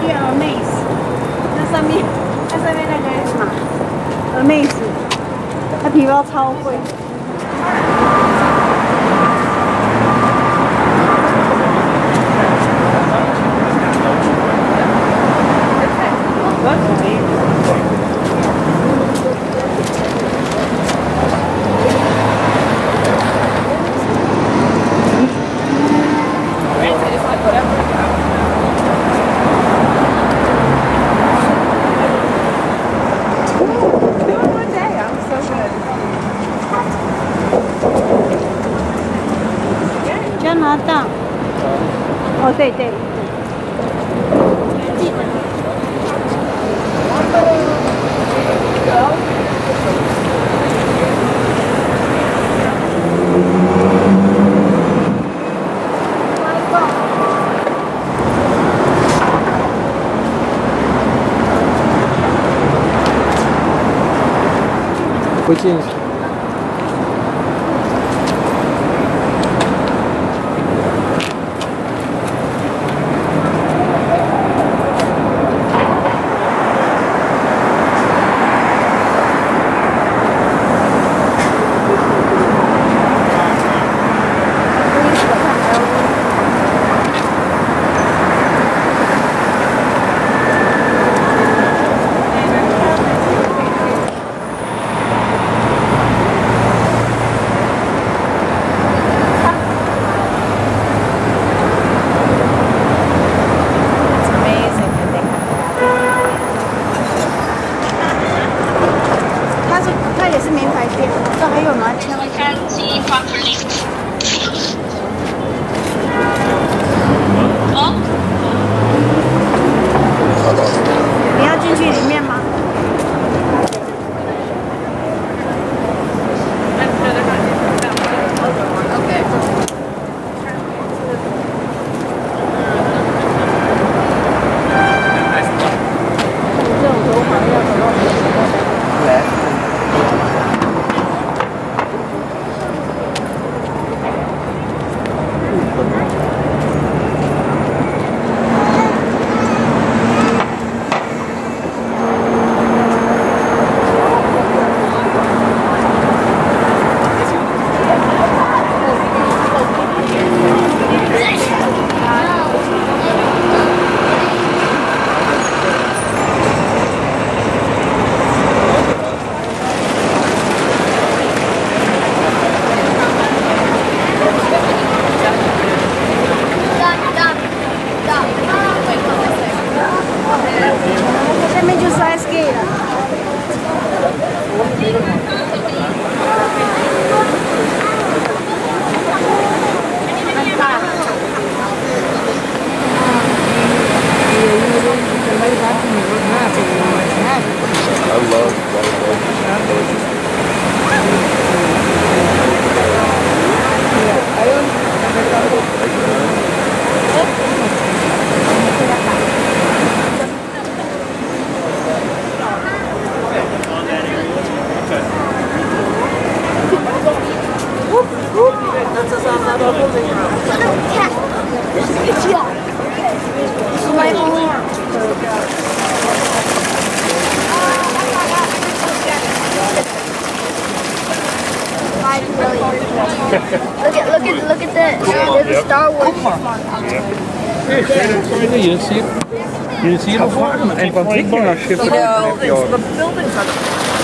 对，amaze 那上面，那上面那个什么 amaze，它皮包超贵。哦，对对。不进。Look at look at look at the Yeah, yep. a Star Wars Yeah. Yeah. You didn't see it? You didn't see it before? And from Sigmar shifted. You know, the buildings are